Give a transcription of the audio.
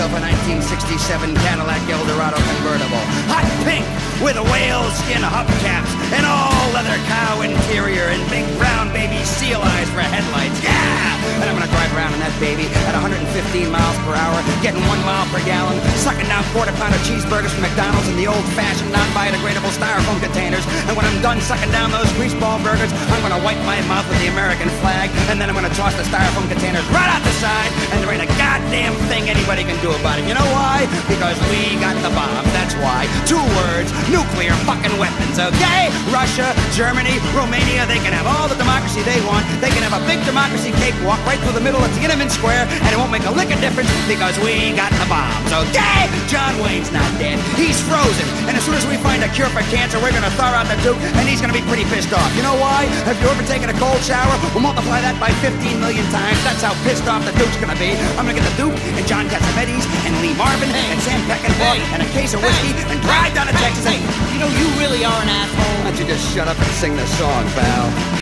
myself a 1967 Cadillac Eldorado convertible. Hot pink with a whale skin hubcaps and all leather cow interior and big brown baby seal eyes for headlights. Yeah! And I'm gonna drive around in that baby at 115 miles per hour, getting one mile per gallon, sucking down quarter pounder cheeseburgers from McDonald's in the old fashioned non biodegradable styrofoam containers. And when I'm done sucking down those greaseball burgers, I'm gonna wipe my mouth with the American flag, and then I'm gonna toss the styrofoam containers right out the side, and there ain't a goddamn anybody can do about it. You know why? Because we got the bomb, that's why. Two words, nuclear fucking weapons, okay? Russia, Germany, Romania, they can have all the democracy they want. They can have a big democracy cakewalk right through the middle of Tiananmen Square, and it won't make a lick of difference because we got the bombs, okay? John Wayne's not dead. He's frozen. And as soon as we find cure for cancer, we're gonna thaw out the Duke, and he's gonna be pretty pissed off. You know why? Have you ever taken a cold shower? We'll multiply that by 15 million times. That's how pissed off the Duke's gonna be. I'm gonna get the Duke and John Cassavetes and Lee Marvin and Sam Peckinpah Hey. and a case of whiskey and drive down to Texas. Hey, you know, you really are an asshole. Why don't you just shut up and sing the song, pal?